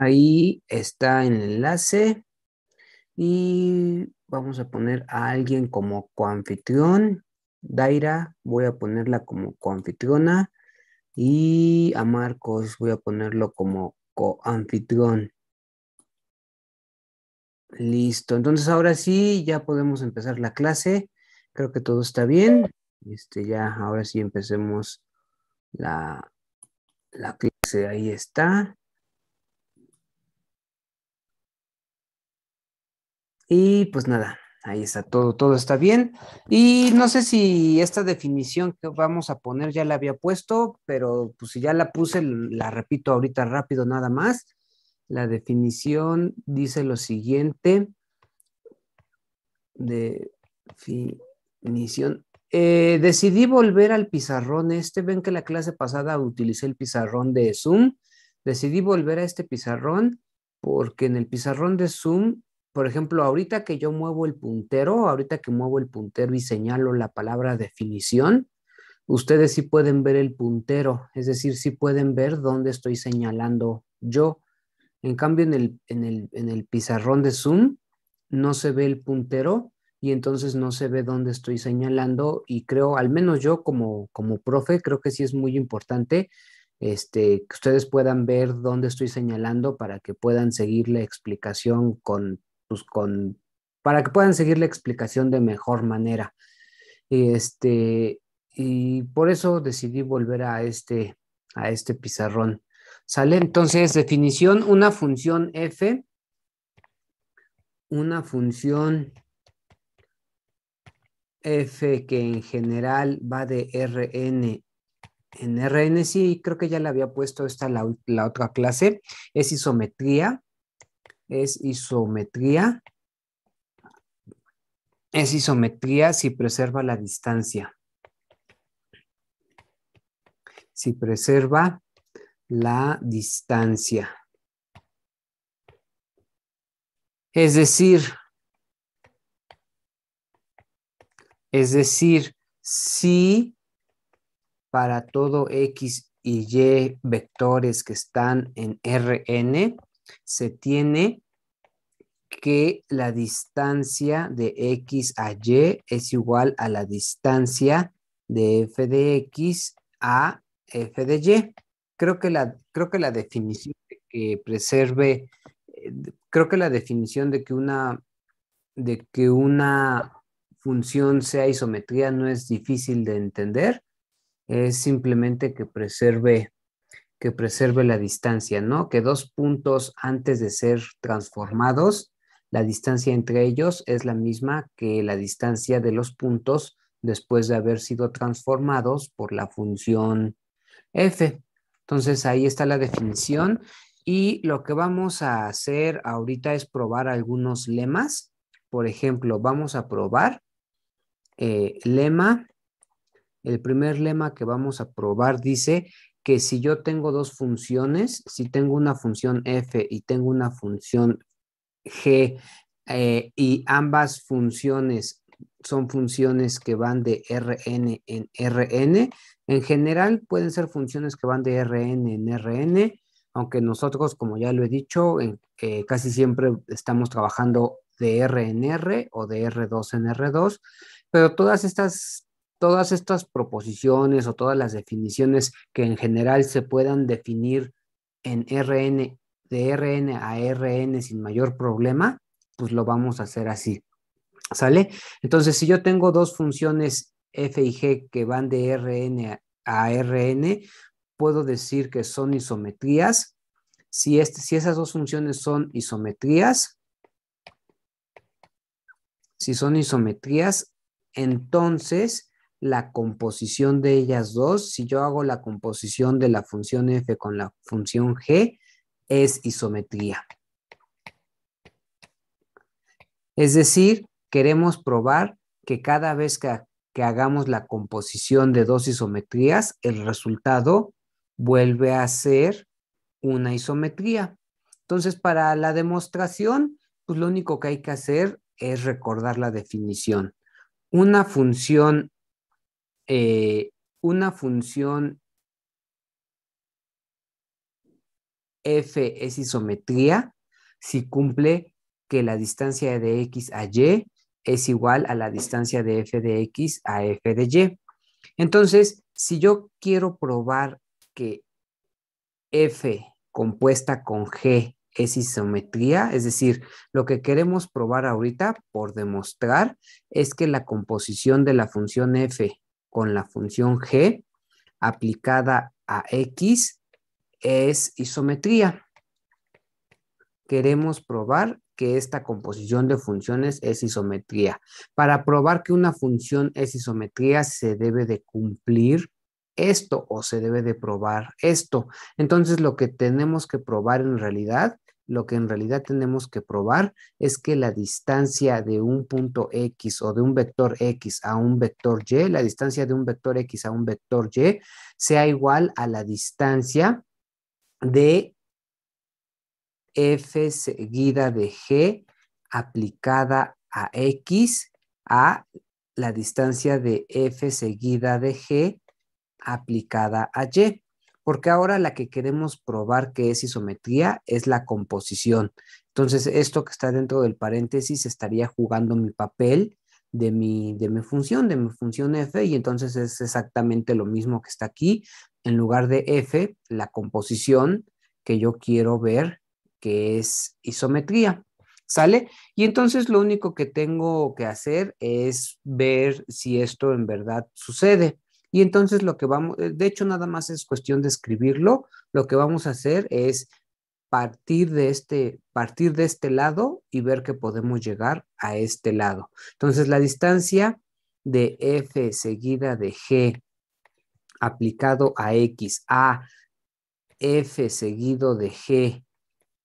Ahí está el enlace y vamos a poner a alguien como coanfitrión. Daira, voy a ponerla como coanfitriona y a Marcos voy a ponerlo como coanfitrión. Listo, entonces ahora sí ya podemos empezar la clase. Creo que todo está bien. Este ya, ahora sí empecemos la, la clase. Ahí está. Y pues nada, ahí está, todo, todo está bien. Y no sé si esta definición que vamos a poner ya la había puesto, pero pues si ya la puse, la repito ahorita rápido nada más. La definición dice lo siguiente. Definición. Eh, decidí volver al pizarrón este. Ven que la clase pasada utilicé el pizarrón de Zoom. Decidí volver a este pizarrón porque en el pizarrón de Zoom por ejemplo, ahorita que yo muevo el puntero, ahorita que muevo el puntero y señalo la palabra definición, ustedes sí pueden ver el puntero, es decir, sí pueden ver dónde estoy señalando yo. En cambio, en el, en el, en el pizarrón de Zoom no se ve el puntero y entonces no se ve dónde estoy señalando y creo, al menos yo como, como profe, creo que sí es muy importante este, que ustedes puedan ver dónde estoy señalando para que puedan seguir la explicación con pues para que puedan seguir la explicación de mejor manera. Este, y por eso decidí volver a este, a este pizarrón. ¿Sale? Entonces, definición, una función f, una función f que en general va de Rn en Rn, sí, creo que ya le había puesto esta la, la otra clase, es isometría es isometría. Es isometría si preserva la distancia. Si preserva la distancia. Es decir, es decir, si para todo X y Y vectores que están en Rn, se tiene que la distancia de x a y es igual a la distancia de f de x a f de y. Creo que la, creo que la definición de que preserve, creo que la definición de que una, de que una función sea isometría no es difícil de entender, es simplemente que preserve que preserve la distancia, ¿no? Que dos puntos antes de ser transformados, la distancia entre ellos es la misma que la distancia de los puntos después de haber sido transformados por la función f. Entonces ahí está la definición y lo que vamos a hacer ahorita es probar algunos lemas. Por ejemplo, vamos a probar eh, lema. El primer lema que vamos a probar dice que si yo tengo dos funciones, si tengo una función f y tengo una función g eh, y ambas funciones son funciones que van de Rn en Rn, en general pueden ser funciones que van de Rn en Rn, aunque nosotros, como ya lo he dicho, eh, casi siempre estamos trabajando de R en R o de R2 en R2, pero todas estas todas estas proposiciones o todas las definiciones que en general se puedan definir en RN, de RN a RN sin mayor problema, pues lo vamos a hacer así. ¿Sale? Entonces, si yo tengo dos funciones f y g que van de Rn a Rn, puedo decir que son isometrías. Si, este, si esas dos funciones son isometrías, si son isometrías, entonces la composición de ellas dos, si yo hago la composición de la función f con la función g, es isometría. Es decir, queremos probar que cada vez que, que, hagamos la composición de dos isometrías, el resultado vuelve a ser una isometría. Entonces, para la demostración, pues lo único que hay que hacer es recordar la definición. Una función eh, una función f es isometría si cumple que la distancia de x a y es igual a la distancia de f de x a f de y. Entonces, si yo quiero probar que f compuesta con g es isometría, es decir, lo que queremos probar ahorita por demostrar es que la composición de la función f con la función g aplicada a x es isometría. Queremos probar que esta composición de funciones es isometría. Para probar que una función es isometría se debe de cumplir esto o se debe de probar esto. Entonces lo que tenemos que probar en realidad, lo que en realidad tenemos que probar es que la distancia de un punto X o de un vector X a un vector Y, la distancia de un vector X a un vector Y sea igual a la distancia de f seguida de g aplicada a x a la distancia de f seguida de g aplicada a y. Porque ahora la que queremos probar que es isometría es la composición. Entonces, esto que está dentro del paréntesis estaría jugando mi papel de mi, de mi función, de mi función f, y entonces es exactamente lo mismo que está aquí. En lugar de f, la composición que yo quiero ver que es isometría. ¿Sale? Y entonces lo único que tengo que hacer es ver si esto en verdad sucede. Y entonces lo que vamos, eh, de hecho nada más es cuestión de escribirlo. Lo que vamos a hacer es partir de este, partir de este lado y ver que podemos llegar a este lado. Entonces la distancia de f seguida de g aplicado a x a f seguido de g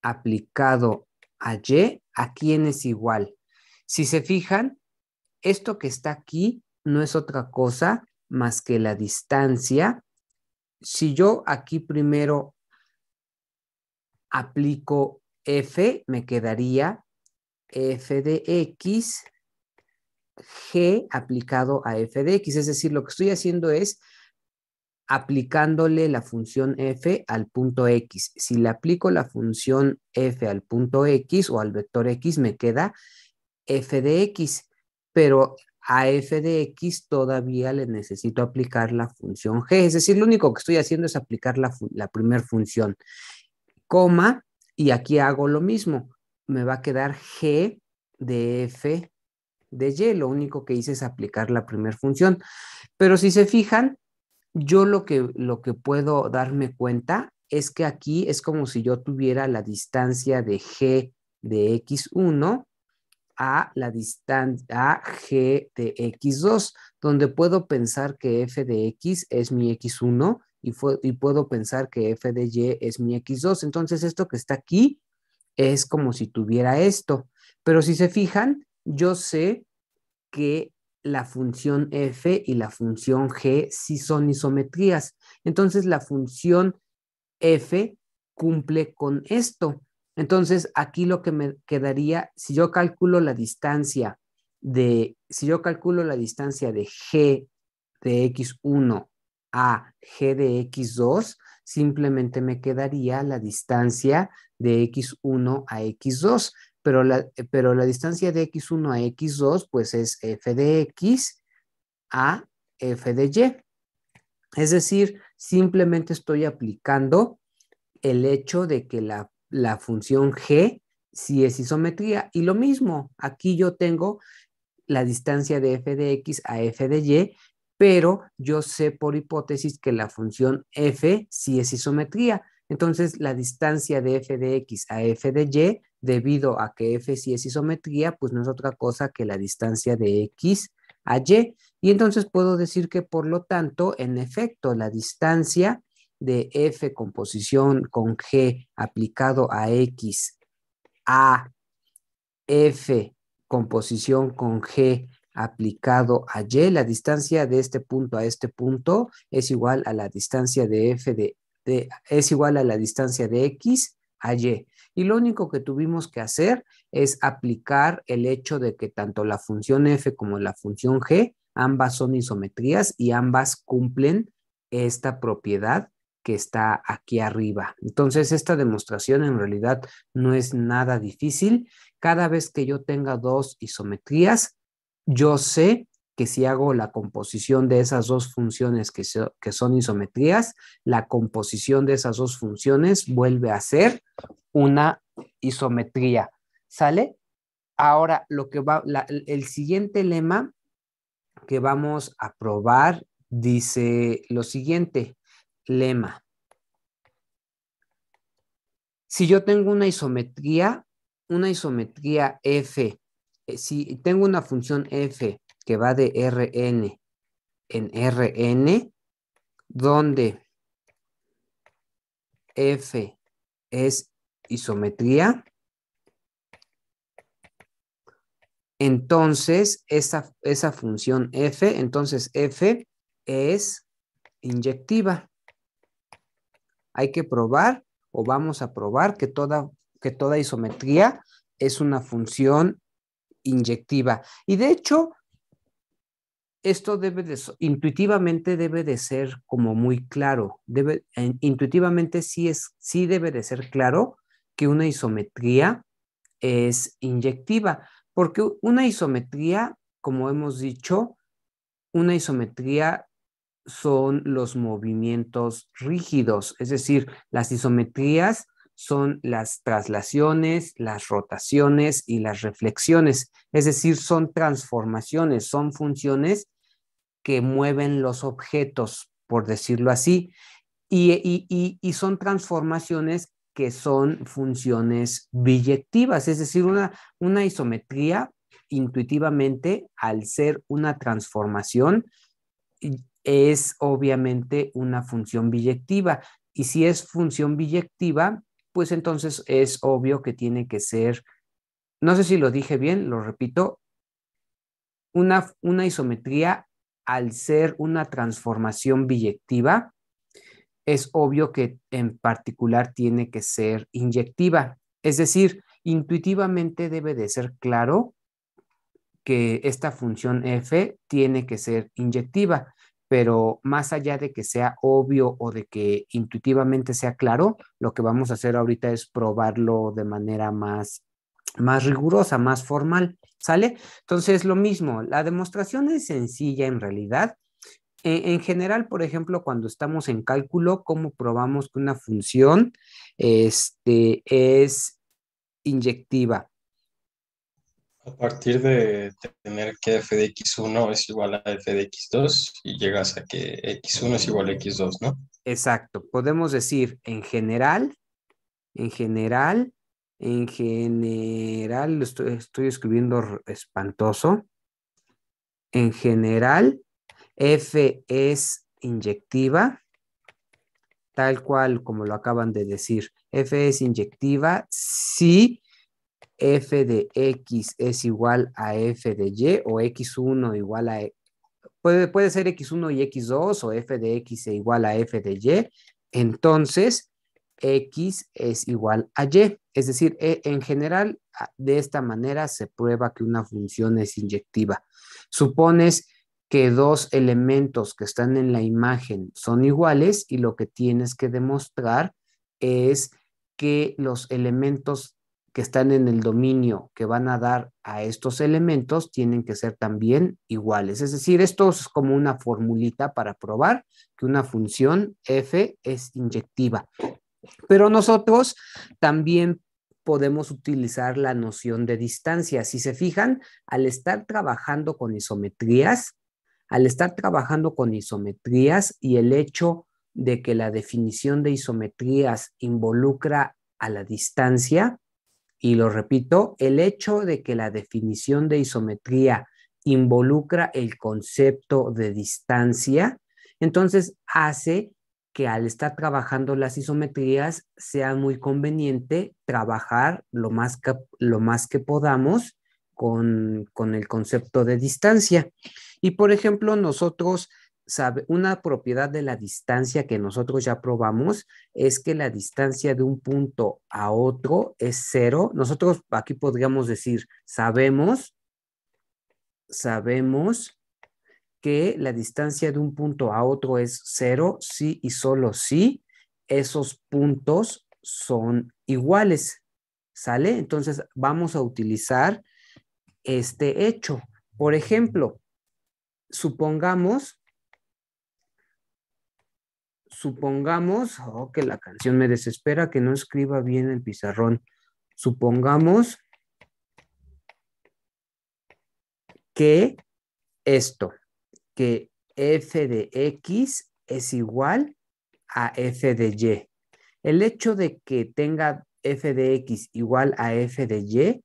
aplicado a y, ¿a quién es igual? Si se fijan, esto que está aquí no es otra cosa más que la distancia. Si yo aquí primero aplico f, me quedaría f de x, g aplicado a f de x. Es decir, lo que estoy haciendo es aplicándole la función f al punto x. Si le aplico la función f al punto x o al vector x, me queda f de x, pero a f de x todavía le necesito aplicar la función g. Es decir, lo único que estoy haciendo es aplicar la, la primera función, coma, y aquí hago lo mismo. Me va a quedar g de f de y. Lo único que hice es aplicar la primera función. Pero si se fijan, yo lo que, lo que puedo darme cuenta es que aquí es como si yo tuviera la distancia de g de x1 a la distancia a g de x2, donde puedo pensar que f de x es mi x1 y, y puedo pensar que f de y es mi x2. Entonces esto que está aquí es como si tuviera esto. Pero si se fijan, yo sé que la función f y la función g sí son isometrías. Entonces la función f cumple con esto. Entonces aquí lo que me quedaría, si yo calculo la distancia de, si yo calculo la distancia de g de x1 a g de x2, simplemente me quedaría la distancia de x1 a x2 pero la, pero la distancia de x1 a x2 pues es f de x a f de y. Es decir, simplemente estoy aplicando el hecho de que la, la función g sí es isometría. Y lo mismo, aquí yo tengo la distancia de f de x a f de y, pero yo sé por hipótesis que la función f sí es isometría. Entonces, la distancia de f de x a f de y debido a que f si es isometría, pues no es otra cosa que la distancia de x a y. Y entonces puedo decir que por lo tanto, en efecto, la distancia de f composición con g aplicado a x a f composición con g aplicado a y, la distancia de este punto a este punto es igual a la distancia de f de, de es igual a la distancia de x a y. Y lo único que tuvimos que hacer es aplicar el hecho de que tanto la función f como la función g, ambas son isometrías y ambas cumplen esta propiedad que está aquí arriba. Entonces, esta demostración en realidad no es nada difícil. Cada vez que yo tenga dos isometrías, yo sé que si hago la composición de esas dos funciones que, que son isometrías, la composición de esas dos funciones vuelve a ser una isometría. ¿Sale? Ahora, lo que va, el siguiente lema que vamos a probar dice lo siguiente, lema. Si yo tengo una isometría, una isometría f, eh, si tengo una función f que va de Rn en Rn, donde f es isometría, entonces esa, esa función f, entonces f es inyectiva. Hay que probar o vamos a probar que toda, que toda isometría es una función inyectiva. Y de hecho, esto debe de, intuitivamente debe de ser como muy claro. Debe, intuitivamente sí, es, sí debe de ser claro que una isometría es inyectiva, porque una isometría, como hemos dicho, una isometría son los movimientos rígidos, es decir, las isometrías son las traslaciones, las rotaciones y las reflexiones, es decir, son transformaciones, son funciones que mueven los objetos, por decirlo así, y, son transformaciones que son funciones biyectivas, es decir, una, una isometría intuitivamente, al ser una transformación, es obviamente una función biyectiva. Y si es función biyectiva, pues entonces es obvio que tiene que ser, no sé si lo dije bien, lo repito, una, una isometría al ser una transformación biyectiva, es obvio que en particular tiene que ser inyectiva. Es decir, intuitivamente debe de ser claro que esta función f tiene que ser inyectiva, pero más allá de que sea obvio o de que intuitivamente sea claro, lo que vamos a hacer ahorita es probarlo de manera más, más rigurosa, más formal. ¿Sale? Entonces, lo mismo, la demostración es sencilla en realidad. E, en, general, por ejemplo, cuando estamos en cálculo, ¿cómo probamos que una función este, es inyectiva? A partir de tener que f de x1 es igual a f de x2 y llegas a que x1 es igual a x2, ¿no? Exacto. Podemos decir en general, en general, en general, estoy, estoy escribiendo espantoso. En general, F es inyectiva, tal cual como lo acaban de decir. F es inyectiva si f de x es igual a f de y o x1 igual a... Puede, puede ser x1 y x2 o f de x e igual a f de y. Entonces, X es igual a Y. Es decir, e, en general, de esta manera se prueba que una función es inyectiva. Supones que dos elementos que están en la imagen son iguales y lo que tienes que demostrar es que los elementos que están en el dominio que van a dar a estos elementos tienen que ser también iguales. Es decir, esto es como una formulita para probar que una función f es inyectiva. Pero nosotros también podemos utilizar la noción de distancia. Si se fijan, al estar trabajando con isometrías, al estar trabajando con isometrías y el hecho de que la definición de isometrías involucra a la distancia, y lo repito, el hecho de que la definición de isometría involucra el concepto de distancia, entonces hace que al estar trabajando las isometrías sea muy conveniente trabajar lo más que, lo más que podamos con, el concepto de distancia. Y por ejemplo, nosotros, sabe, una propiedad de la distancia que nosotros ya probamos es que la distancia de un punto a otro es cero. Nosotros aquí podríamos decir, sabemos, sabemos que la distancia de un punto a otro es cero, sí y solo sí, esos puntos son iguales. ¿Sale? Entonces vamos a utilizar este hecho. Por ejemplo, supongamos, supongamos, oh, que la canción me desespera que no escriba bien el pizarrón. Supongamos que esto, que f de x es igual a f de y. El hecho de que tenga f de x igual a f de y,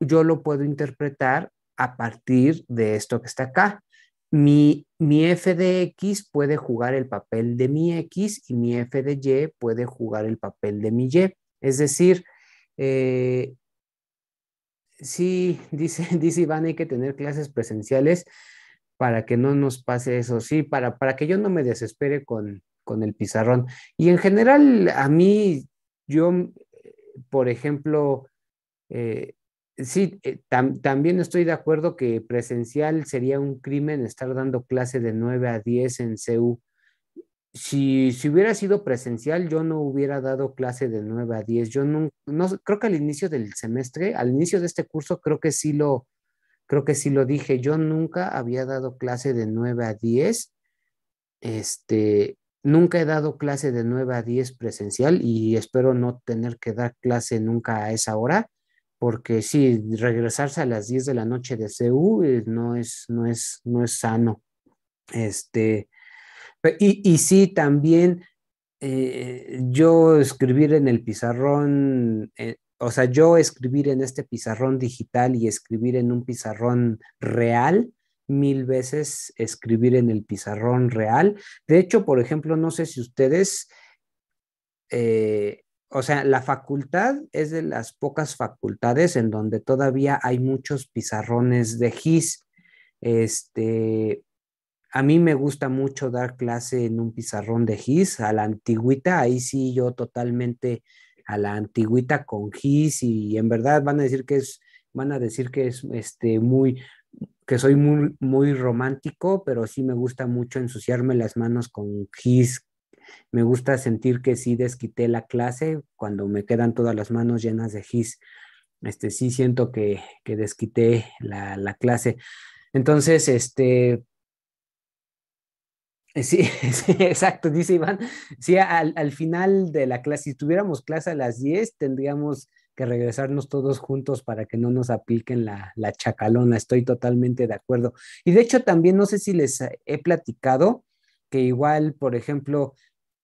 yo lo puedo interpretar a partir de esto que está acá. Mi, mi f de x puede jugar el papel de mi x y mi f de y puede jugar el papel de mi y. Es decir, eh, sí, dice, dice Iván, hay que tener clases presenciales para que no nos pase eso, sí, para, para que yo no me desespere con, con el pizarrón. Y en general, a mí, yo, por ejemplo, eh, sí, eh, también estoy de acuerdo que presencial sería un crimen estar dando clase de 9 a 10 en CEU. Si, si hubiera sido presencial, yo no hubiera dado clase de 9 a 10. Yo no, no, creo que al inicio del semestre, al inicio de este curso, creo que sí lo, creo que sí lo dije. Yo nunca había dado clase de 9 a 10. Este, nunca he dado clase de 9 a 10 presencial y espero no tener que dar clase nunca a esa hora porque sí, regresarse a las 10 de la noche de CU eh, no, es, no, es, no es sano. Este, y, y sí, también eh, yo escribir en el pizarrón, eh, o sea, yo escribir en este pizarrón digital y escribir en un pizarrón real, mil veces escribir en el pizarrón real. De hecho, por ejemplo, no sé si ustedes o sea, la facultad es de las pocas facultades en donde todavía hay muchos pizarrones de GIS. Este, a mí me gusta mucho dar clase en un pizarrón de GIS, a la antigüita, ahí sí yo totalmente a la antigüita con GIS y en verdad van a decir que es, van a decir que es este, muy, que soy muy, muy romántico, pero sí me gusta mucho ensuciarme las manos con GIS, me gusta sentir que sí desquité la clase cuando me quedan todas las manos llenas de gis. Este, sí siento que, que desquité la, clase. Entonces, este, Sí, sí, exacto, dice Iván. Sí, al, final de la clase, si tuviéramos clase a las 10, tendríamos que regresarnos todos juntos para que no nos apliquen la, la, chacalona. Estoy totalmente de acuerdo. Y de hecho, también no sé si les he platicado que igual, por ejemplo,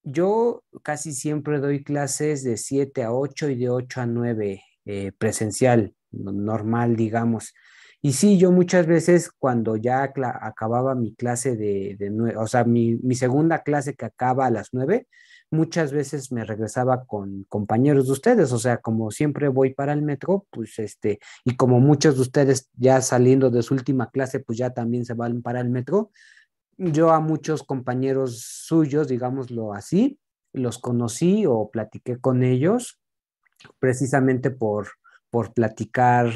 yo casi siempre doy clases de 7 a 8 y de 8 a 9 eh, presencial, normal, digamos. Y sí, yo muchas veces cuando ya acababa mi clase de, de 9, o sea, mi, mi, segunda clase que acaba a las 9, muchas veces me regresaba con compañeros de ustedes, o sea, como siempre voy para el metro, pues este, y como muchos de ustedes ya saliendo de su última clase, pues ya también se van para el metro, yo a muchos compañeros suyos, digámoslo así, los conocí o platiqué con ellos precisamente por, por platicar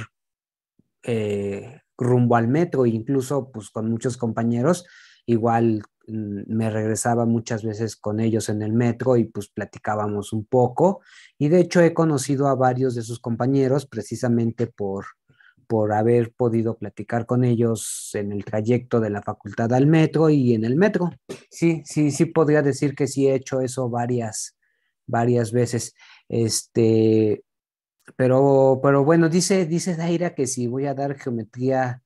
eh, rumbo al metro, incluso pues con muchos compañeros, igual mm, me regresaba muchas veces con ellos en el metro y pues platicábamos un poco. Y de hecho he conocido a varios de sus compañeros precisamente por, por haber podido platicar con ellos en el trayecto de la facultad al metro y en el metro. Sí, sí, sí podría decir que sí he hecho eso varias, varias veces. Este, pero, pero bueno, dice, dice Daira que si voy a dar geometría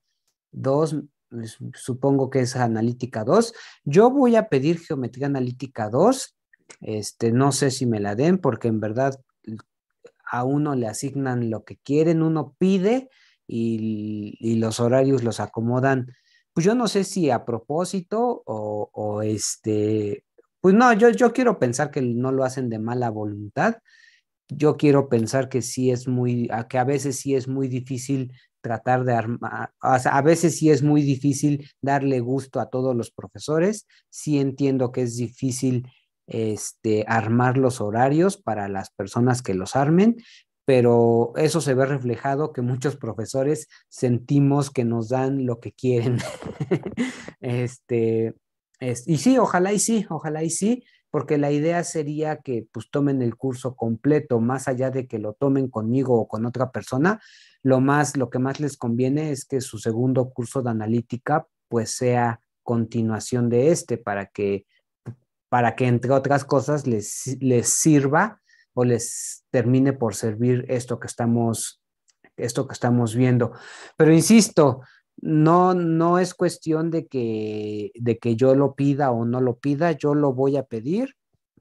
2, pues, supongo que es analítica 2. Yo voy a pedir geometría analítica 2. Este, no sé si me la den porque en verdad a uno le asignan lo que quieren, uno pide y, los horarios los acomodan, pues yo no sé si a propósito o, este, pues no, yo, yo quiero pensar que no lo hacen de mala voluntad. Yo quiero pensar que sí es muy, que a veces sí es muy difícil tratar de armar, a veces sí es muy difícil darle gusto a todos los profesores. Sí entiendo que es difícil este, armar los horarios para las personas que los armen, pero eso se ve reflejado que muchos profesores sentimos que nos dan lo que quieren. este, y sí, ojalá y sí, ojalá y sí. porque la idea sería que pues tomen el curso completo, más allá de que lo tomen conmigo o con otra persona, lo más, lo que más les conviene es que su segundo curso de analítica pues sea continuación de este para que, para que entre otras cosas les, les sirva o les termine por servir esto que estamos, esto que estamos viendo. Pero insisto, no, no es cuestión de que, de que yo lo pida o no lo pida, yo lo voy a pedir,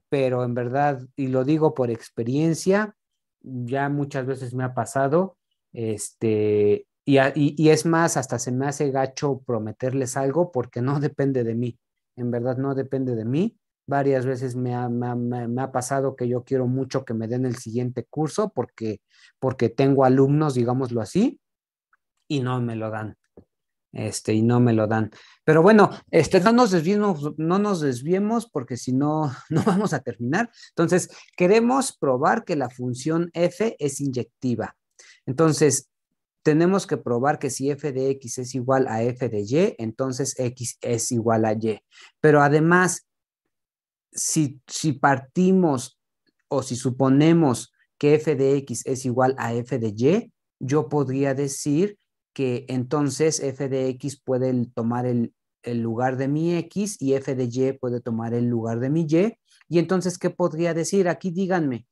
pero en verdad, y lo digo por experiencia, ya muchas veces me ha pasado, este, y, y, es más, hasta se me hace gacho prometerles algo porque no depende de mí, en verdad no depende de mí. Varias veces me ha, pasado que yo quiero mucho que me den el siguiente curso porque, porque tengo alumnos, digámoslo así, y no me lo dan. Este, y no me lo dan. Pero bueno, este, no nos desviemos, no nos desviemos porque si no, no vamos a terminar. Entonces, queremos probar que la función f es inyectiva. Entonces, tenemos que probar que si f de x es igual a f de y, entonces x es igual a y. Pero además, si, si partimos o si suponemos que f de x es igual a f de y, yo podría decir que entonces f de x puede tomar el, el lugar de mi x y f de y puede tomar el lugar de mi y. Y entonces, ¿qué podría decir? Aquí díganme,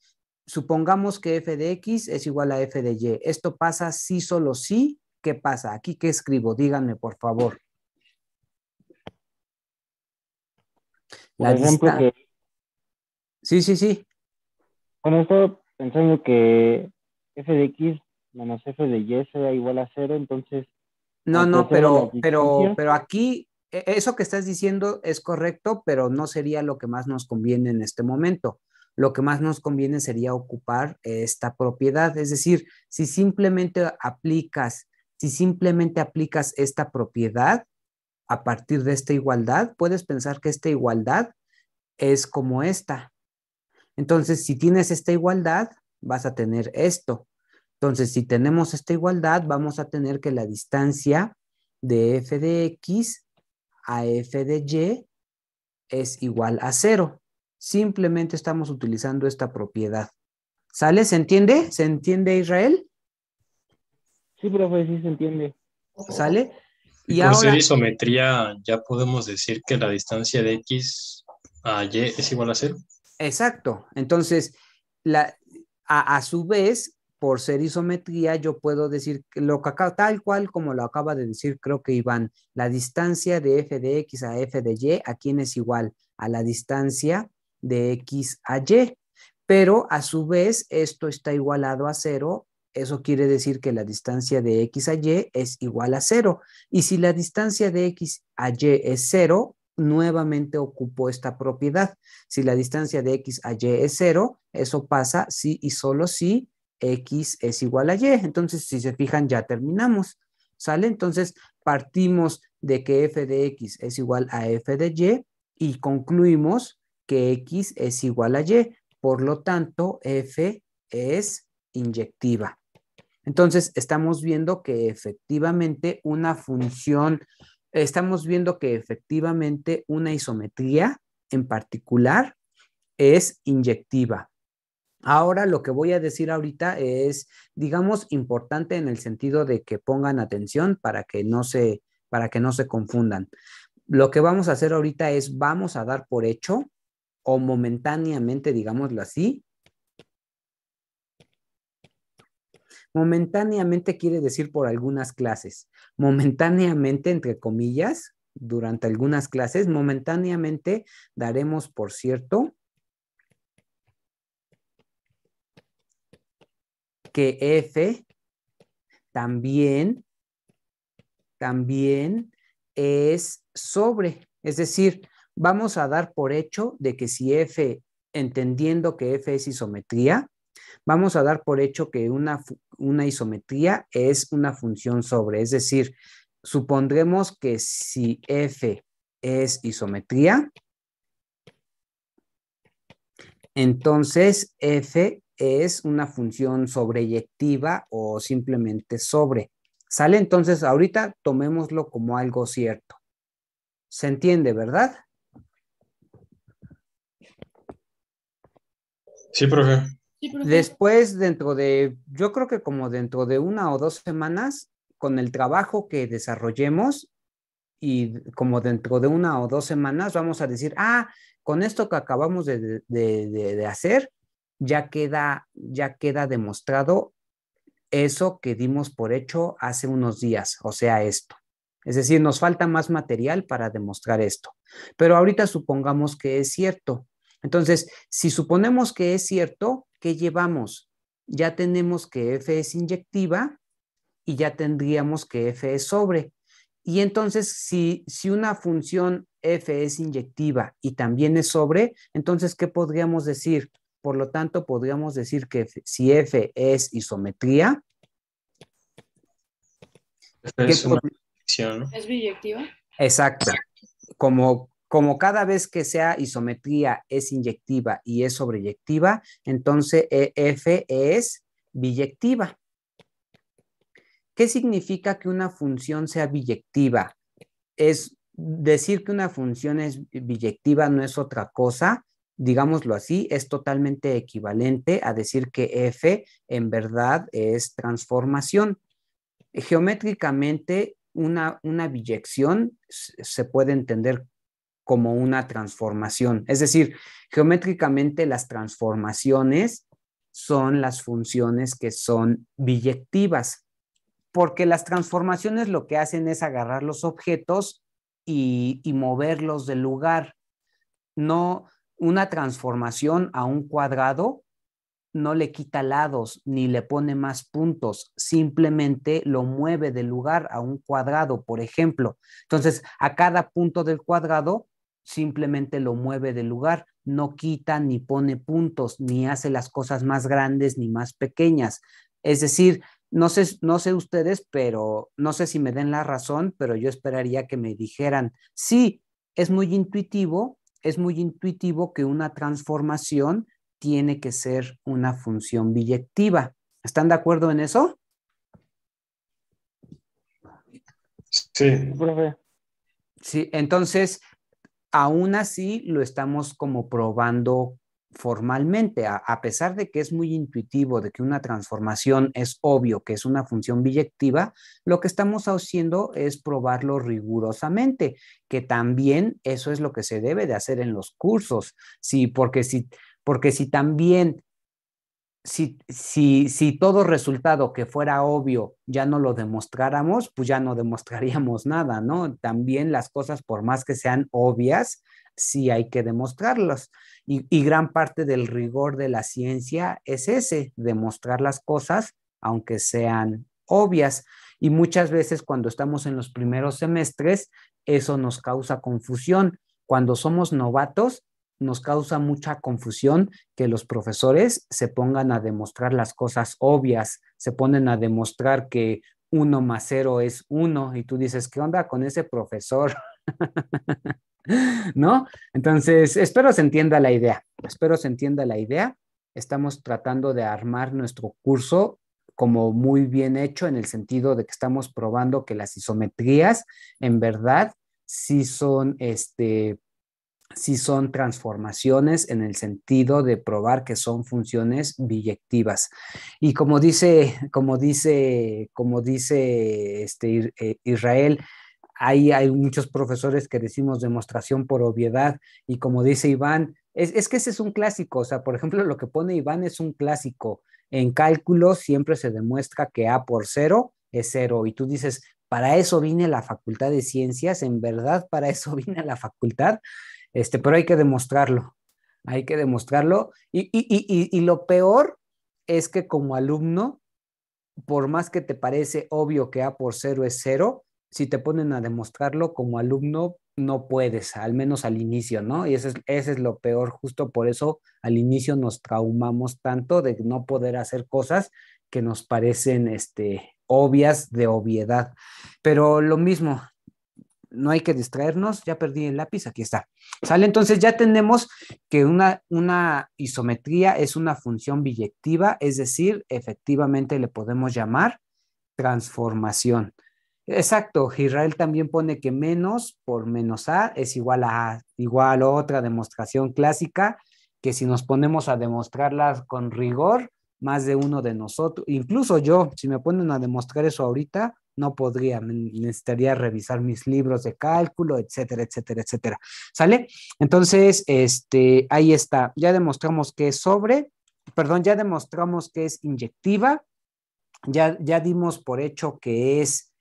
supongamos que f de x es igual a f de y. ¿Esto pasa sí, solo sí? ¿Qué pasa? Aquí, ¿qué escribo? Díganme, por favor. Por ejemplo, que... Sí, sí, sí. Bueno, estoy pensando que f de x menos f de y sea igual a cero, entonces... No, no, pero, pero, pero aquí e, eso que estás diciendo es correcto, pero no sería lo que más nos conviene en este momento lo que más nos conviene sería ocupar esta propiedad. Es decir, si simplemente aplicas, si simplemente aplicas esta propiedad a partir de esta igualdad, puedes pensar que esta igualdad es como esta. Entonces, si tienes esta igualdad, vas a tener esto. Entonces, si tenemos esta igualdad, vamos a tener que la distancia de f de x a f de y es igual a cero. Simplemente estamos utilizando esta propiedad. ¿Sale? ¿Se entiende? ¿Se entiende Israel? Sí, profe, sí se entiende. ¿Sale? Y, por ser isometría, ya podemos decir que la distancia de x a y es igual a cero. Exacto. Entonces, la, a, su vez, por ser isometría, yo puedo decir que lo que acá, tal cual como lo acaba de decir, creo que Iván, la distancia de f de x a f de y, ¿a quién es igual? A la distancia de x a y, pero a su vez esto está igualado a cero, eso quiere decir que la distancia de x a y es igual a cero. Y si la distancia de x a y es cero, nuevamente ocupo esta propiedad. Si la distancia de x a y es cero, eso pasa si y solo si x es igual a y. Entonces, si se fijan, ya terminamos. ¿Sale? Entonces, partimos de que f de x es igual a f de y y concluimos que X es igual a Y. Por lo tanto, F es inyectiva. Entonces, estamos viendo que efectivamente una función, estamos viendo que efectivamente una isometría en particular es inyectiva. Ahora lo que voy a decir ahorita es, digamos, importante en el sentido de que pongan atención para que no se, para que no se confundan. Lo que vamos a hacer ahorita es, vamos a dar por hecho o momentáneamente, digámoslo así. Momentáneamente quiere decir por algunas clases. Momentáneamente, entre comillas, durante algunas clases, momentáneamente daremos, por cierto, que F también, también es sobre, es decir, vamos a dar por hecho de que si f, entendiendo que f es isometría, vamos a dar por hecho que una, una isometría es una función sobre, es decir, supondremos que si f es isometría, entonces f es una función sobreyectiva o simplemente sobre. ¿Sale? Entonces, ahorita tomémoslo como algo cierto. ¿Se entiende, verdad? Sí, profe. Después, dentro de, yo creo que como dentro de una o dos semanas, con el trabajo que desarrollemos y como dentro de una o dos semanas vamos a decir, ah, con esto que acabamos de, de hacer, ya queda, ya queda demostrado eso que dimos por hecho hace unos días, o sea, esto. Es decir, nos falta más material para demostrar esto. Pero ahorita supongamos que es cierto. Entonces, si suponemos que es cierto, ¿qué llevamos? Ya tenemos que F es inyectiva y ya tendríamos que F es sobre. Y entonces, si, si una función F es inyectiva y también es sobre, entonces, ¿qué podríamos decir? Por lo tanto, podríamos decir que si F es isometría, es, ¿Es biyectiva? Exacto. Como, como cada vez que sea isometría es inyectiva y es sobreyectiva, entonces F es biyectiva. ¿Qué significa que una función sea biyectiva? Es decir que una función es biyectiva no es otra cosa digámoslo así, es totalmente equivalente a decir que f en verdad es transformación. Geométricamente, una, una biyección se puede entender como una transformación. Es decir, geométricamente las transformaciones son las funciones que son biyectivas, porque las transformaciones lo que hacen es agarrar los objetos y, y moverlos del lugar. No, una transformación a un cuadrado no le quita lados ni le pone más puntos, simplemente lo mueve del lugar a un cuadrado, por ejemplo. Entonces, a cada punto del cuadrado simplemente lo mueve del lugar, no quita ni pone puntos, ni hace las cosas más grandes ni más pequeñas. Es decir, no sé, no sé ustedes, pero no sé si me den la razón, pero yo esperaría que me dijeran, sí, es muy intuitivo, es muy intuitivo que una transformación tiene que ser una función biyectiva. ¿Están de acuerdo en eso? Sí. Sí, entonces, aún así lo estamos como probando formalmente, a, pesar de que es muy intuitivo, de que una transformación es obvio que es una función biyectiva, lo que estamos haciendo es probarlo rigurosamente, que también eso es lo que se debe de hacer en los cursos, sí, porque si, porque si también si, si, si, todo resultado que fuera obvio ya no lo demostráramos, pues ya no demostraríamos nada, ¿no? También las cosas, por más que sean obvias, sí hay que demostrarlas. Y, gran parte del rigor de la ciencia es ese, demostrar las cosas aunque sean obvias. Y muchas veces cuando estamos en los primeros semestres, eso nos causa confusión. Cuando somos novatos, nos causa mucha confusión que los profesores se pongan a demostrar las cosas obvias, se ponen a demostrar que uno más cero es uno y tú dices, ¿qué onda con ese profesor? ¿No? Entonces, espero se entienda la idea, espero se entienda la idea. Estamos tratando de armar nuestro curso como muy bien hecho en el sentido de que estamos probando que las isometrías en verdad sí son este sí son transformaciones en el sentido de probar que son funciones biyectivas. Y como dice, como dice, como dice este eh, Israel, hay, hay muchos profesores que decimos demostración por obviedad. Y como dice Iván, es, que ese es un clásico, o sea, por ejemplo, lo que pone Iván es un clásico. En cálculo siempre se demuestra que A por cero es cero. Y tú dices, para eso vine la Facultad de Ciencias, en verdad para eso vine la facultad, este, pero hay que demostrarlo, hay que demostrarlo. Y, y, y lo peor es que como alumno, por más que te parece obvio que A por cero es cero, si te ponen a demostrarlo como alumno, no puedes, al menos al inicio, ¿no? Y ese es, ese es lo peor, justo por eso al inicio nos traumamos tanto de no poder hacer cosas que nos parecen este, obvias de obviedad. Pero lo mismo, no hay que distraernos, ya perdí el lápiz, aquí está. Sale, entonces ya tenemos que una, una isometría es una función biyectiva, es decir, efectivamente le podemos llamar transformación. Exacto, Israel también pone que menos por menos A es igual a igual a otra demostración clásica que si nos ponemos a demostrarlas con rigor, más de uno de nosotros, incluso yo, si me ponen a demostrar eso ahorita, no podría, necesitaría revisar mis libros de cálculo, etcétera, etcétera, etcétera. ¿Sale? Entonces, este, ahí está. Ya demostramos que es sobre, perdón, ya demostramos que es inyectiva, ya, ya dimos por hecho que es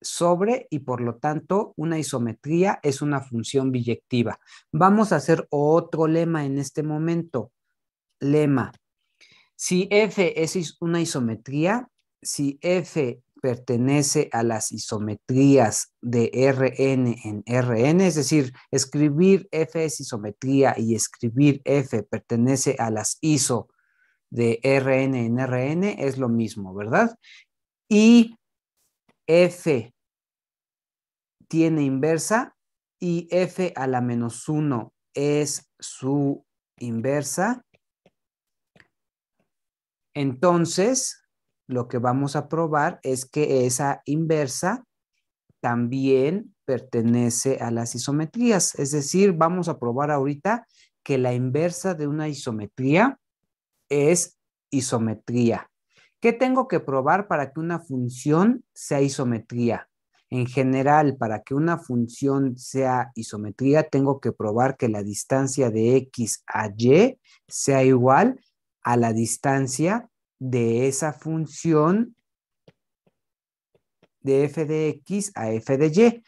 sobre y por lo tanto una isometría es una función biyectiva. Vamos a hacer otro lema en este momento. Lema. Si f es una isometría, si f pertenece a las isometrías de Rn en Rn, es decir, escribir f es isometría y escribir f pertenece a las iso de Rn en Rn es lo mismo, ¿verdad? Y f tiene inversa y f a la menos 1 es su inversa. Entonces, lo que vamos a probar es que esa inversa también pertenece a las isometrías. Es decir, vamos a probar ahorita que la inversa de una isometría es isometría. ¿Qué tengo que probar para que una función sea isometría? En general, para que una función sea isometría, tengo que probar que la distancia de x a y sea igual a la distancia de esa función de f de x a f de y.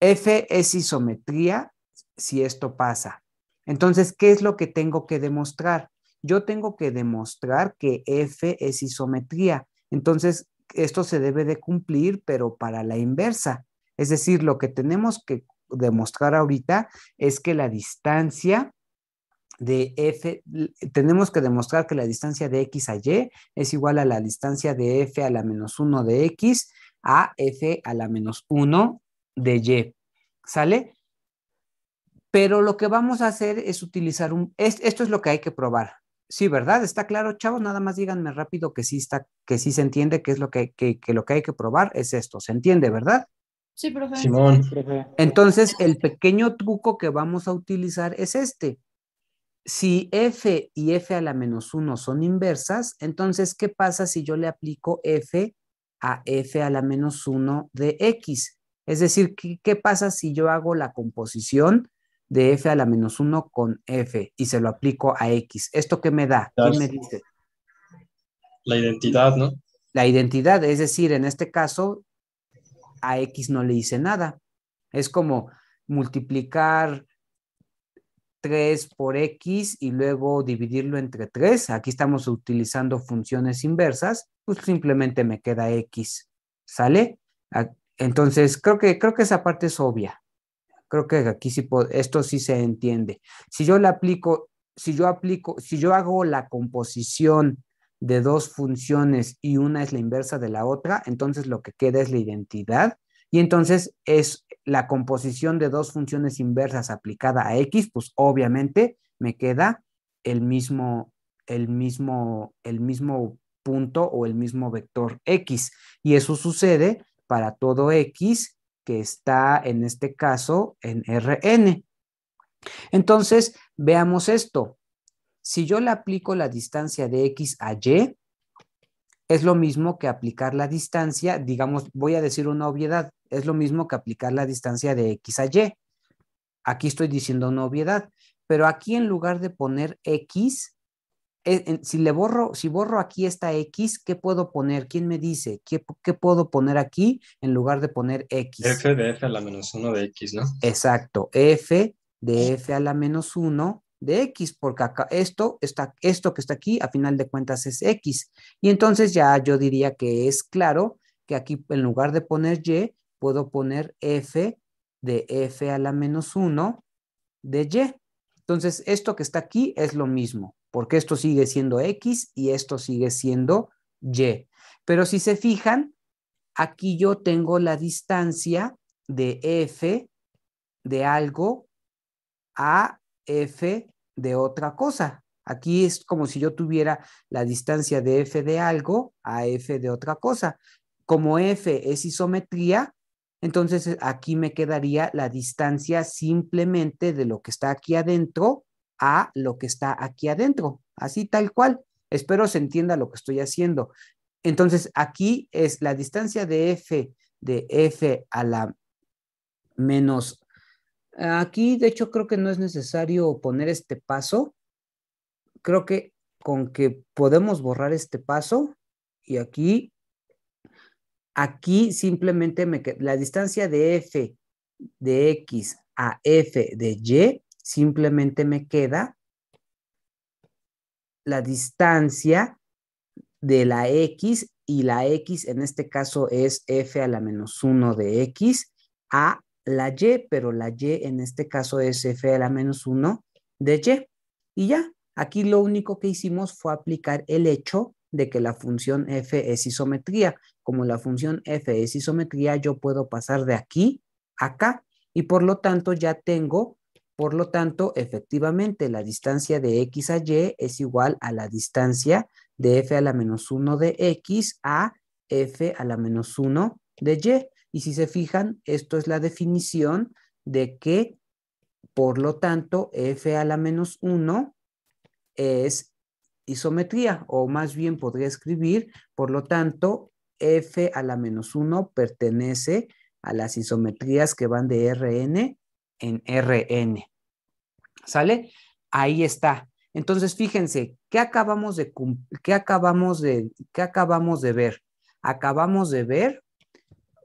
f es isometría si esto pasa. Entonces, ¿qué es lo que tengo que demostrar? Yo tengo que demostrar que f es isometría. Entonces, esto se debe de cumplir, pero para la inversa. Es decir, lo que tenemos que demostrar ahorita es que la distancia de f, tenemos que demostrar que la distancia de x a y es igual a la distancia de f a la menos 1 de x a f a la menos 1 de y. ¿Sale? Pero lo que vamos a hacer es utilizar un, esto es lo que hay que probar. Sí, ¿verdad? ¿Está claro, chavos? Nada más díganme rápido que sí está, que sí se entiende que es lo que, que, que lo que hay que probar es esto. ¿Se entiende, verdad? Sí, profe. Simón. Entonces, el pequeño truco que vamos a utilizar es este si f y f a la menos 1 son inversas, entonces, ¿qué pasa si yo le aplico f a f a la menos 1 de x? Es decir, ¿qué, pasa si yo hago la composición de f a la menos 1 con f y se lo aplico a x? ¿Esto qué me da? ¿Quién me dice? La identidad, ¿no? La identidad, es decir, en este caso, a x no le hice nada. Es como multiplicar 3 por x y luego dividirlo entre 3. Aquí estamos utilizando funciones inversas, pues simplemente me queda x. ¿Sale? Entonces, creo que, creo que esa parte es obvia. Creo que aquí sí, esto sí se entiende. Si yo le aplico, si yo aplico, si yo hago la composición de dos funciones y una es la inversa de la otra, entonces lo que queda es la identidad y entonces es la composición de dos funciones inversas aplicada a x, pues obviamente me queda el mismo, el mismo, el mismo punto o el mismo vector x. Y eso sucede para todo x que está en este caso en Rn. Entonces, veamos esto. Si yo le aplico la distancia de x a y, es lo mismo que aplicar la distancia, digamos, voy a decir una obviedad, es lo mismo que aplicar la distancia de x a y. Aquí estoy diciendo una obviedad, pero aquí en lugar de poner x, eh, si le borro, si borro aquí esta x, ¿qué puedo poner? ¿Quién me dice? ¿Qué, ¿Qué, puedo poner aquí en lugar de poner x? f de f a la menos 1 de x, ¿no? Exacto, f de f a la menos 1 de x, porque acá esto, está, esto que está aquí, a final de cuentas es x. Y entonces ya yo diría que es claro que aquí en lugar de poner y, puedo poner f de f a la menos 1 de y. Entonces, esto que está aquí es lo mismo, porque esto sigue siendo x y esto sigue siendo y. Pero si se fijan, aquí yo tengo la distancia de f de algo a f de otra cosa. Aquí es como si yo tuviera la distancia de f de algo a f de otra cosa. Como f es isometría, entonces aquí me quedaría la distancia simplemente de lo que está aquí adentro a lo que está aquí adentro, así tal cual. Espero se entienda lo que estoy haciendo. Entonces, aquí es la distancia de f de f a la menos. Aquí, de hecho, creo que no es necesario poner este paso. Creo que con que podemos borrar este paso y aquí, aquí simplemente me la distancia de f de x a f de y simplemente me queda la distancia de la x y la x en este caso es f a la menos 1 de x a la y, pero la y en este caso es f a la menos 1 de y. Y ya, aquí lo único que hicimos fue aplicar el hecho de que la función f es isometría. Como la función f es isometría, yo puedo pasar de aquí a acá y por lo tanto ya tengo por lo tanto, efectivamente, la distancia de x a y es igual a la distancia de f a la menos 1 de x a f a la menos 1 de y. Y si se fijan, esto es la definición de que, por lo tanto, f a la menos 1 es isometría, o más bien podría escribir, por lo tanto, f a la menos 1 pertenece a las isometrías que van de Rn en Rn. ¿Sale? Ahí está. Entonces, fíjense, ¿qué acabamos de, qué acabamos de, qué acabamos de ver? Acabamos de ver,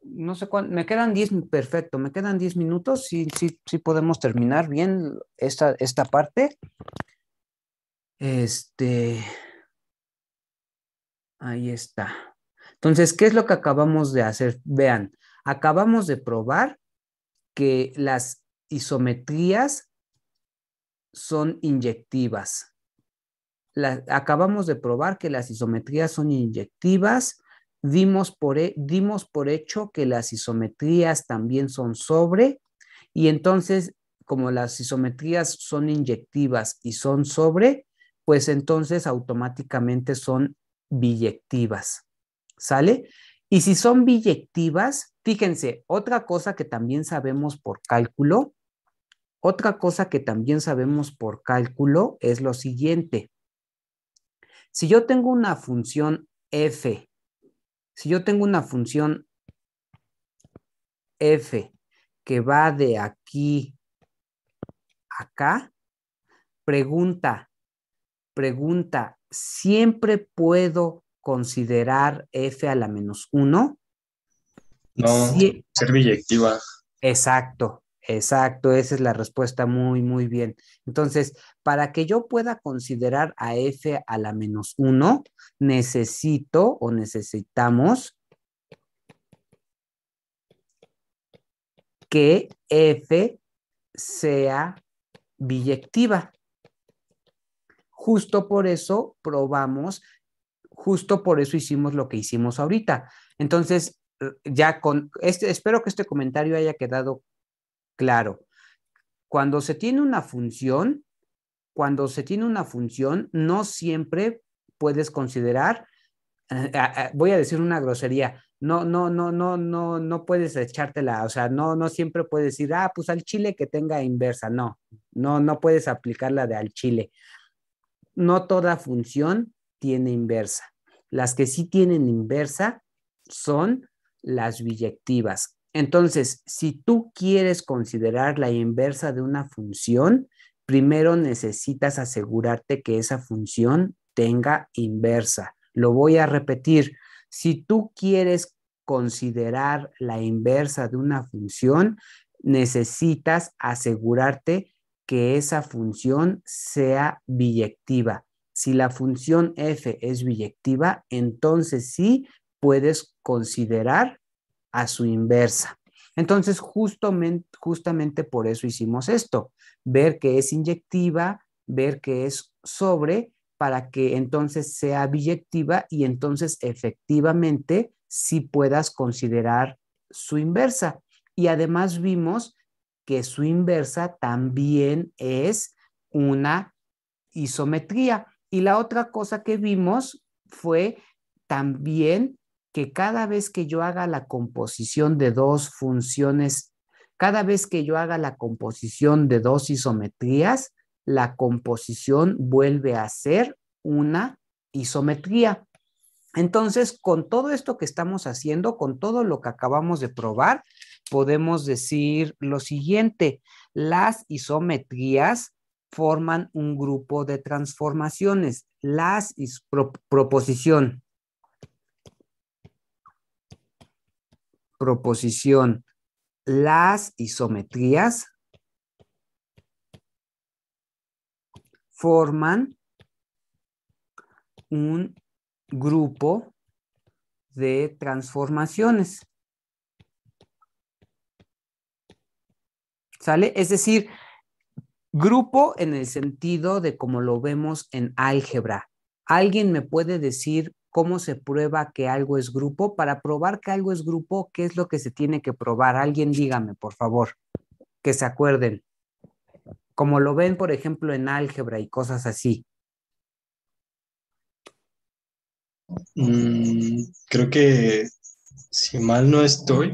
no sé cuánto, me quedan 10, perfecto, me quedan 10 minutos, sí, sí, sí podemos terminar bien esta, esta parte. Este, ahí está. Entonces, ¿qué es lo que acabamos de hacer? Vean, acabamos de probar que las isometrías son inyectivas. acabamos de probar que las isometrías son inyectivas. Dimos por, dimos por hecho que las isometrías también son sobre. Y entonces, como las isometrías son inyectivas y son sobre, pues entonces automáticamente son biyectivas. ¿Sale? Y si son biyectivas, fíjense, otra cosa que también sabemos por cálculo, otra cosa que también sabemos por cálculo es lo siguiente. Si yo tengo una función f, si yo tengo una función f que va de aquí a acá, pregunta, pregunta, ¿siempre puedo considerar f a la menos 1? No, ser biyectiva. Exacto, exacto, esa es la respuesta muy, muy bien. Entonces, para que yo pueda considerar a f a la menos 1, necesito o necesitamos que f sea biyectiva. Justo por eso probamos Justo por eso hicimos lo que hicimos ahorita. Entonces, eh, ya con este, espero que este comentario haya quedado claro. Cuando se tiene una función, cuando se tiene una función, no siempre puedes considerar, eh, voy a decir una grosería, no, no, no, no, no, no puedes echártela, o sea, no, no siempre puedes decir, ah, pues al chile que tenga inversa, no, no, no puedes aplicarla de al chile. No toda función tiene inversa. Las que sí tienen inversa son las biyectivas. Entonces, si tú quieres considerar la inversa de una función, primero necesitas asegurarte que esa función tenga inversa. Lo voy a repetir. Si tú quieres considerar la inversa de una función, necesitas asegurarte que esa función sea biyectiva. Si la función f es biyectiva, entonces sí puedes considerar a su inversa. Entonces, justamente, por eso hicimos esto, ver que es inyectiva, ver que es sobre, para que entonces sea biyectiva y entonces efectivamente sí puedas considerar su inversa. Y además vimos que su inversa también es una isometría. Y la otra cosa que vimos fue también que cada vez que yo haga la composición de dos funciones, cada vez que yo haga la composición de dos isometrías, la composición vuelve a ser una isometría. Entonces, con todo esto que estamos haciendo, con todo lo que acabamos de probar, podemos decir lo siguiente, las isometrías forman un grupo de transformaciones. Las proposición. Proposición. Las isometrías forman un grupo de transformaciones. ¿Sale? Es decir, grupo en el sentido de como lo vemos en álgebra. ¿Alguien me puede decir cómo se prueba que algo es grupo? Para probar que algo es grupo, ¿qué es lo que se tiene que probar? Alguien dígame, por favor, que se acuerden. Como lo ven, por ejemplo, en álgebra y cosas así. Mm, creo que si mal no estoy,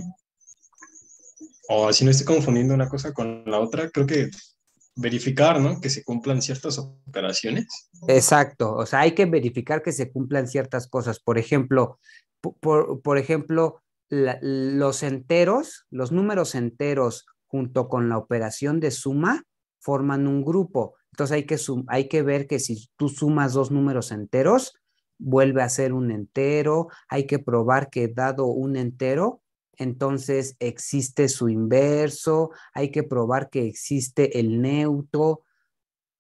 o si no estoy confundiendo una cosa con la otra, creo que verificar, ¿no? Que se cumplan ciertas operaciones. Exacto, o sea, hay que verificar que se cumplan ciertas cosas. Por ejemplo, por, ejemplo, los enteros, los números enteros junto con la operación de suma forman un grupo. Entonces hay que, hay que ver que si tú sumas dos números enteros, vuelve a ser un entero. Hay que probar que dado un entero, entonces existe su inverso, hay que probar que existe el neutro,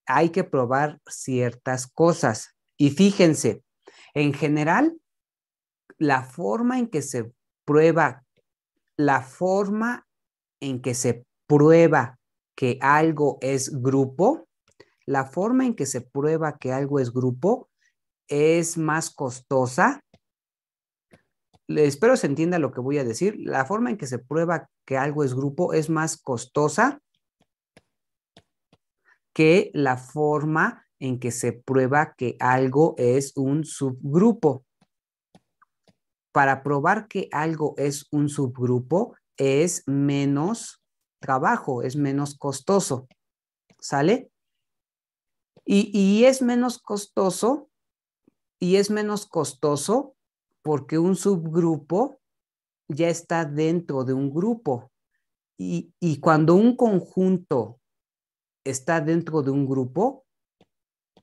hay que probar ciertas cosas. Y fíjense, en general, la forma en que se prueba, la forma en que se prueba que algo es grupo, la forma en que se prueba que algo es grupo es más costosa espero se entienda lo que voy a decir. La forma en que se prueba que algo es grupo es más costosa que la forma en que se prueba que algo es un subgrupo. Para probar que algo es un subgrupo es menos trabajo, es menos costoso. ¿Sale? Y, y es menos costoso, y es menos costoso porque un subgrupo ya está dentro de un grupo. Y, cuando un conjunto está dentro de un grupo,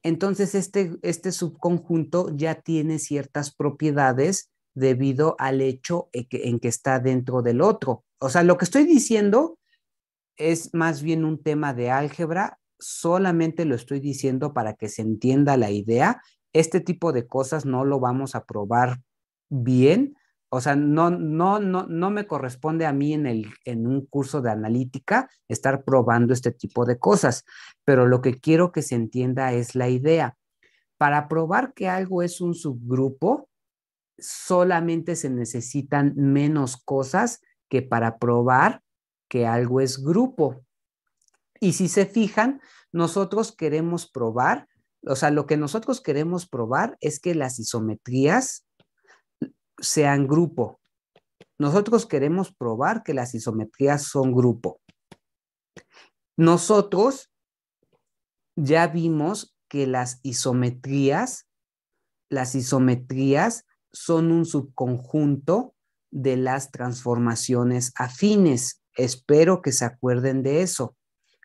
entonces este, este subconjunto ya tiene ciertas propiedades debido al hecho en que, en que está dentro del otro. O sea, lo que estoy diciendo es más bien un tema de álgebra, solamente lo estoy diciendo para que se entienda la idea. Este tipo de cosas no lo vamos a probar bien, o sea, no, no, no, no me corresponde a mí en, el, en un curso de analítica estar probando este tipo de cosas, pero lo que quiero que se entienda es la idea. Para probar que algo es un subgrupo, solamente se necesitan menos cosas que para probar que algo es grupo. Y si se fijan, nosotros queremos probar, o sea, lo que nosotros queremos probar es que las isometrías sean grupo. Nosotros queremos probar que las isometrías son grupo. Nosotros ya vimos que las isometrías, las isometrías son un subconjunto de las transformaciones afines. Espero que se acuerden de eso.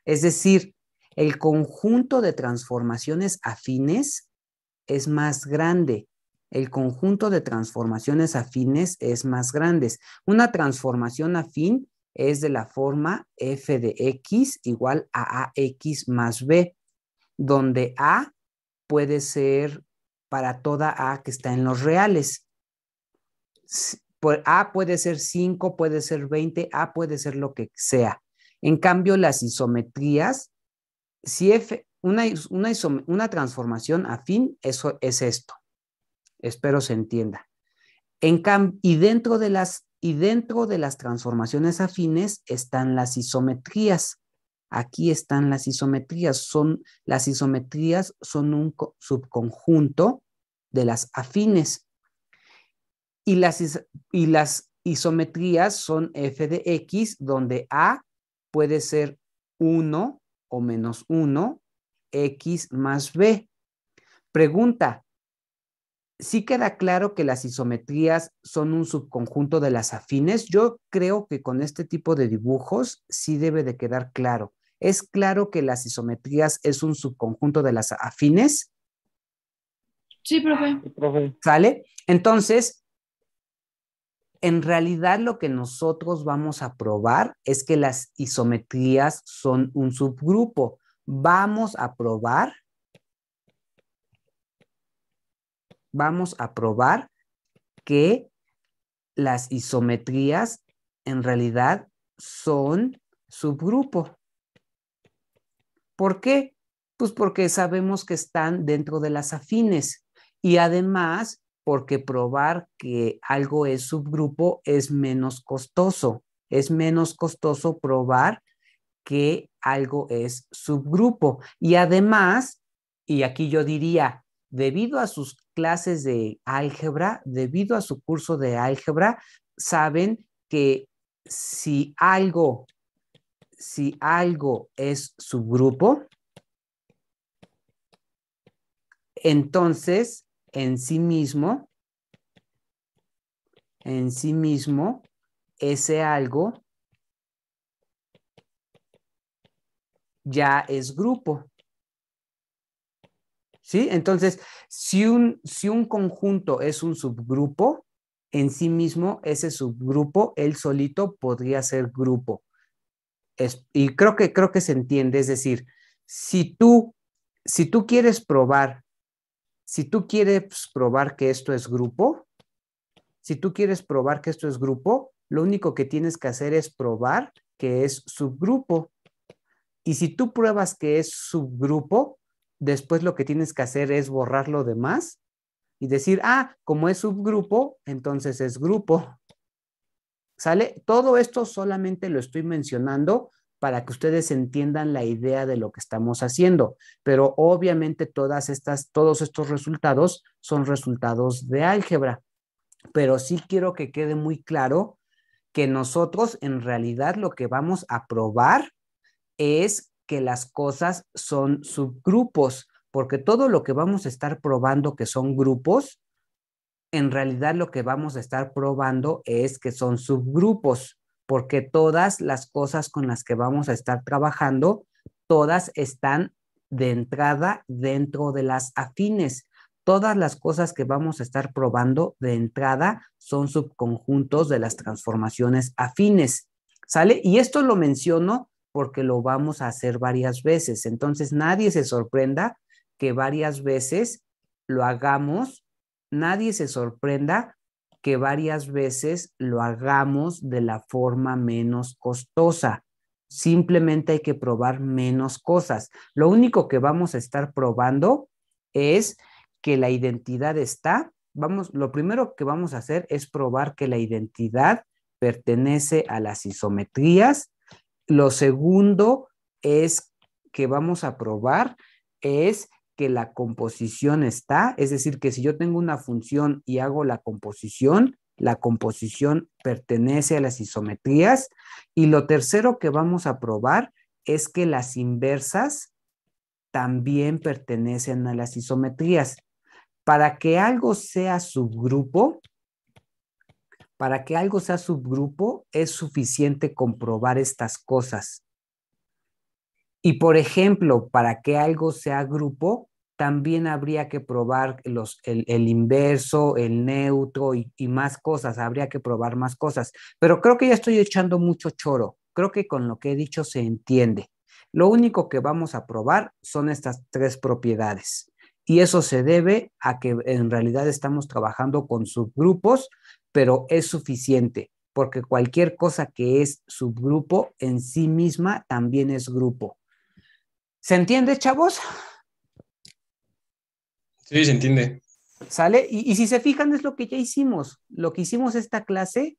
Es decir, el conjunto de transformaciones afines es más grande el conjunto de transformaciones afines es más grande. Una transformación afín es de la forma f de x igual a ax más b, donde a puede ser para toda a que está en los reales. A puede ser 5, puede ser 20, A puede ser lo que sea. En cambio, las isometrías, si F, una, una, una transformación afín, eso es esto. Espero se entienda. En y, dentro de las, y dentro de las transformaciones afines están las isometrías. Aquí están las isometrías. Son, las isometrías son un subconjunto de las afines. Y las, y las isometrías son f de x, donde a puede ser 1 o menos 1, X más B. Pregunta, ¿sí queda claro que las isometrías son un subconjunto de las afines? Yo creo que con este tipo de dibujos sí debe de quedar claro. ¿Es claro que las isometrías es un subconjunto de las afines? Sí, profe. ¿Sale? Entonces, en realidad lo que nosotros vamos a probar es que las isometrías son un subgrupo. Vamos a probar vamos a probar que las isometrías en realidad son subgrupo. ¿Por qué? Pues porque sabemos que están dentro de las afines y además porque probar que algo es subgrupo es menos costoso. Es menos costoso probar que algo es subgrupo. Y además, y aquí yo diría, debido a sus clases de álgebra, debido a su curso de álgebra, saben que si algo, si algo es subgrupo, entonces en sí mismo, en sí mismo, ese algo ya es grupo. ¿Sí? Entonces, si un, si un conjunto es un subgrupo, en sí mismo ese subgrupo, él solito podría ser grupo. y creo que, creo que se entiende, es decir, si tú, si tú quieres probar, si tú quieres probar que esto es grupo, si tú quieres probar que esto es grupo, lo único que tienes que hacer es probar que es subgrupo. Y si tú pruebas que es subgrupo, después lo que tienes que hacer es borrar lo demás y decir, ah, como es subgrupo, entonces es grupo. ¿Sale? Todo esto solamente lo estoy mencionando para que ustedes entiendan la idea de lo que estamos haciendo, pero obviamente todas estas, todos estos resultados son resultados de álgebra, pero sí quiero que quede muy claro que nosotros en realidad lo que vamos a probar es que las cosas son subgrupos, porque todo lo que vamos a estar probando que son grupos, en realidad lo que vamos a estar probando es que son subgrupos, porque todas las cosas con las que vamos a estar trabajando, todas están de entrada dentro de las afines. Todas las cosas que vamos a estar probando de entrada son subconjuntos de las transformaciones afines. ¿Sale? Y esto lo menciono porque lo vamos a hacer varias veces. Entonces, nadie se sorprenda que varias veces lo hagamos, nadie se sorprenda que varias veces lo hagamos de la forma menos costosa. Simplemente hay que probar menos cosas. Lo único que vamos a estar probando es que la identidad está. Vamos, lo primero que vamos a hacer es probar que la identidad pertenece a las isometrías lo segundo es que vamos a probar es que la composición está, es decir, que si yo tengo una función y hago la composición, la composición pertenece a las isometrías. Y lo tercero que vamos a probar es que las inversas también pertenecen a las isometrías. Para que algo sea subgrupo, para que algo sea subgrupo es suficiente comprobar estas cosas. Y por ejemplo, para que algo sea grupo, también habría que probar los, el, inverso, el neutro y, y, más cosas, habría que probar más cosas. Pero creo que ya estoy echando mucho choro. Creo que con lo que he dicho se entiende. Lo único que vamos a probar son estas tres propiedades. Y eso se debe a que en realidad estamos trabajando con subgrupos pero es suficiente, porque cualquier cosa que es subgrupo en sí misma también es grupo. ¿Se entiende, chavos? Sí, se entiende. ¿Sale? Y, si se fijan, es lo que ya hicimos. Lo que hicimos esta clase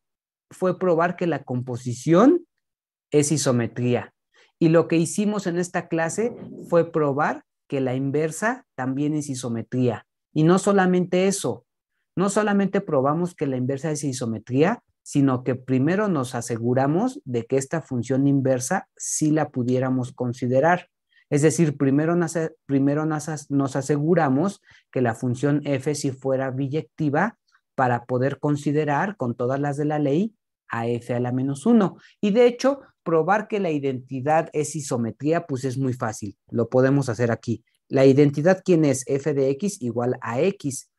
fue probar que la composición es isometría. Y lo que hicimos en esta clase fue probar que la inversa también es isometría. Y no solamente eso, no solamente probamos que la inversa es isometría, sino que primero nos aseguramos de que esta función inversa sí la pudiéramos considerar. Es decir, primero, nos, primero nos aseguramos que la función f si fuera biyectiva para poder considerar con todas las de la ley a f a la menos 1. Y de hecho, probar que la identidad es isometría, pues es muy fácil. Lo podemos hacer aquí. La identidad, ¿quién es? f de x igual a x.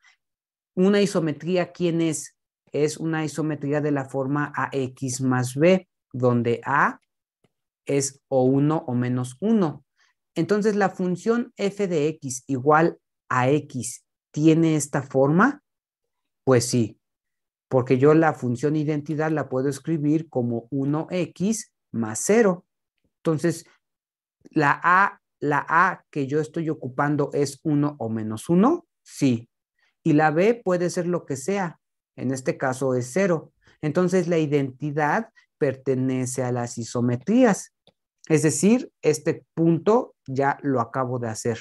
Una isometría, ¿quién es? Es una isometría de la forma ax más b, donde a es o 1 o menos 1. Entonces, la función f de x igual a x tiene esta forma. Pues sí, porque yo la función identidad la puedo escribir como 1x más 0. Entonces, la A, la A que yo estoy ocupando es 1 o menos 1, sí. Y la B puede ser lo que sea. En este caso es 0. Entonces, la identidad pertenece a las isometrías. Es decir, este punto ya lo acabo de hacer.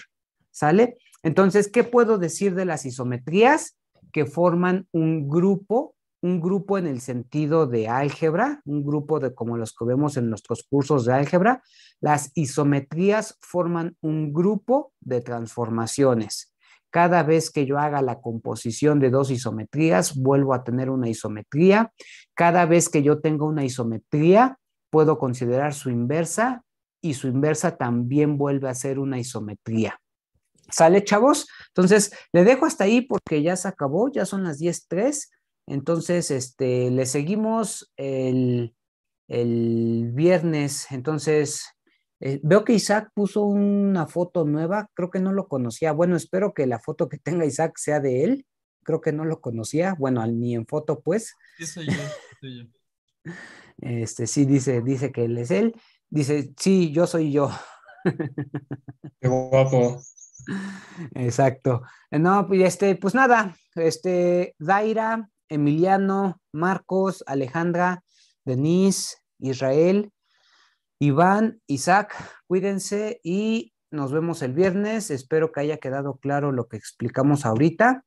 ¿Sale? Entonces, ¿qué puedo decir de las isometrías? que forman un grupo, un grupo en el sentido de álgebra, un grupo de como los que vemos en nuestros cursos de álgebra. Las isometrías forman un grupo de transformaciones. Cada vez que yo haga la composición de dos isometrías, vuelvo a tener una isometría. Cada vez que yo tenga una isometría, puedo considerar su inversa y su inversa también vuelve a ser una isometría. ¿Sale, chavos? Entonces, le dejo hasta ahí porque ya se acabó, ya son las 10.03. Entonces, este, le seguimos el, viernes. Entonces, eh, veo que Isaac puso una foto nueva, creo que no lo conocía. Bueno, espero que la foto que tenga Isaac sea de él. Creo que no lo conocía. Bueno, ni en foto, pues. Sí, soy yo, soy yo. Este, sí, dice, dice que él es él. Dice, sí, yo soy yo. Qué guapo. Exacto. No, pues, este, pues nada, este, Daira, Emiliano, Marcos, Alejandra, Denise, Israel, Iván, Isaac, cuídense y nos vemos el viernes. Espero que haya quedado claro lo que explicamos ahorita.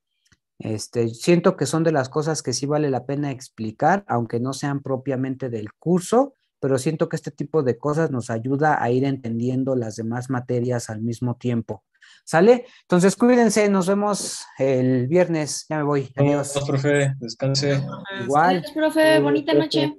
Este, siento que son de las cosas que sí vale la pena explicar, aunque no sean propiamente del curso, pero siento que este tipo de cosas nos ayuda a ir entendiendo las demás materias al mismo tiempo. ¿Sale? Entonces cuídense, nos vemos el viernes. Ya me voy. Adiós. profe, descanse. Igual. Adiós, profe, bonita noche.